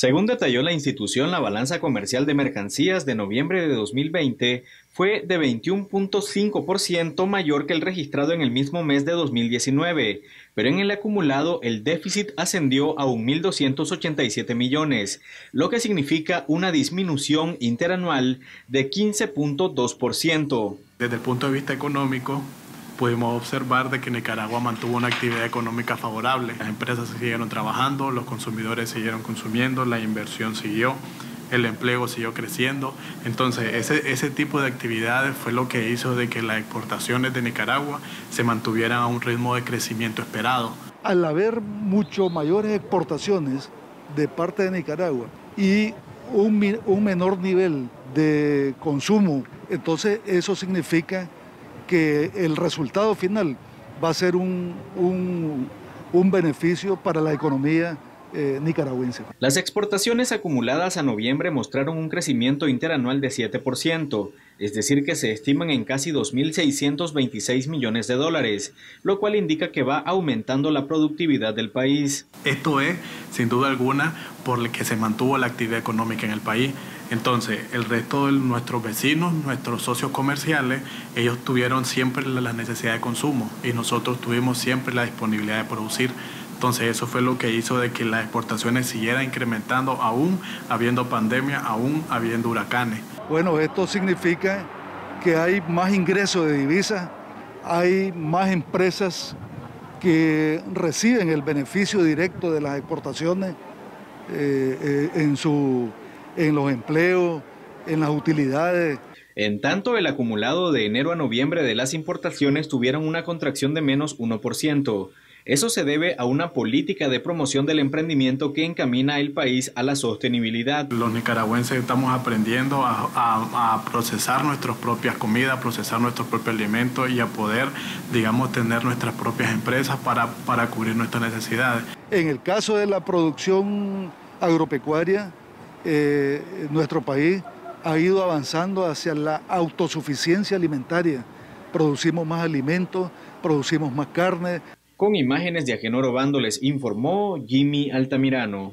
Según detalló la institución, la balanza comercial de mercancías de noviembre de 2020 fue de 21.5% mayor que el registrado en el mismo mes de 2019, pero en el acumulado el déficit ascendió a 1.287 millones, lo que significa una disminución interanual de 15.2%. Desde el punto de vista económico, pudimos observar de que Nicaragua mantuvo una actividad económica favorable. Las empresas siguieron trabajando, los consumidores siguieron consumiendo, la inversión siguió, el empleo siguió creciendo. Entonces, ese, ese tipo de actividades fue lo que hizo de que las exportaciones de Nicaragua se mantuvieran a un ritmo de crecimiento esperado. Al haber mucho mayores exportaciones de parte de Nicaragua y un, un menor nivel de consumo, entonces eso significa que el resultado final va a ser un, un, beneficio para la economía eh, nicaragüense. Las exportaciones acumuladas a noviembre mostraron un crecimiento interanual de 7%, es decir, que se estiman en casi 2.626 millones de dólares, lo cual indica que va aumentando la productividad del país. Esto es, sin duda alguna, por el que se mantuvo la actividad económica en el país. Entonces, el resto de nuestros vecinos, nuestros socios comerciales, ellos tuvieron siempre la necesidad de consumo y nosotros tuvimos siempre la disponibilidad de producir. Entonces eso fue lo que hizo de que las exportaciones siguieran incrementando aún habiendo pandemia, aún habiendo huracanes. Bueno, esto significa que hay más ingresos de divisas, hay más empresas que reciben el beneficio directo de las exportaciones eh, eh, en su en los empleos, en las utilidades. En tanto, el acumulado de enero a noviembre de las importaciones tuvieron una contracción de menos 1%. Eso se debe a una política de promoción del emprendimiento que encamina el país a la sostenibilidad. Los nicaragüenses estamos aprendiendo a, procesar nuestras propias comidas, a procesar nuestros propios alimentos y a poder, digamos, tener nuestras propias empresas para, para cubrir nuestras necesidades. En el caso de la producción agropecuaria, eh, nuestro país ha ido avanzando hacia la autosuficiencia alimentaria. Producimos más alimentos, producimos más carne. Con imágenes de Agenoro Bando les informó Jimmy Altamirano.